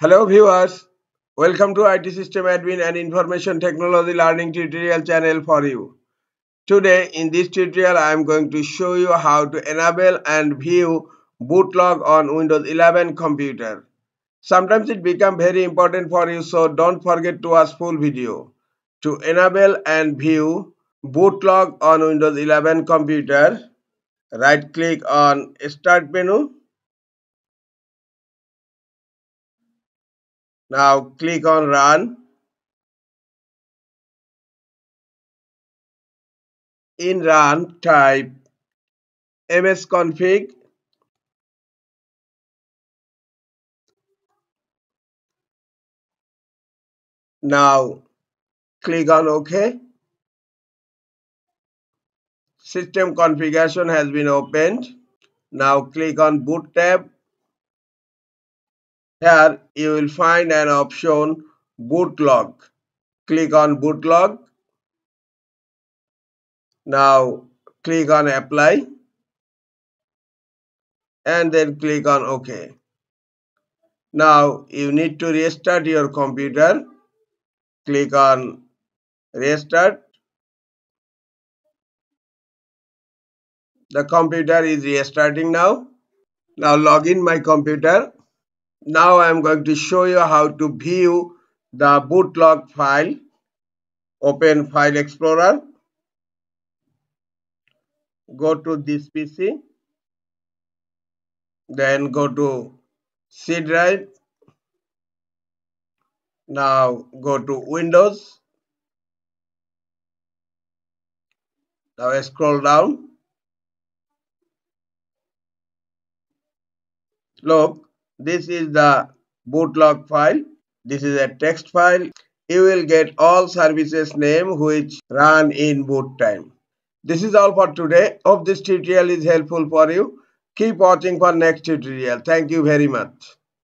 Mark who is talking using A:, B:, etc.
A: Hello viewers, welcome to IT System Admin and Information Technology Learning tutorial channel for you. Today in this tutorial I am going to show you how to enable and view boot log on Windows 11 computer. Sometimes it become very important for you so don't forget to watch full video. To enable and view boot log on Windows 11 computer, right click on start menu Now click on run. In run type msconfig Now click on OK. System configuration has been opened. Now click on boot tab here you will find an option boot log. Click on boot log. Now click on apply and then click on OK. Now you need to restart your computer. Click on restart. The computer is restarting now. Now log in my computer. Now I am going to show you how to view the bootlog file. Open File Explorer. Go to this PC. Then go to C drive. Now go to Windows. Now I scroll down. Look, this is the bootlog file. This is a text file. You will get all services name which run in boot time. This is all for today. Hope this tutorial is helpful for you. Keep watching for next tutorial. Thank you very much.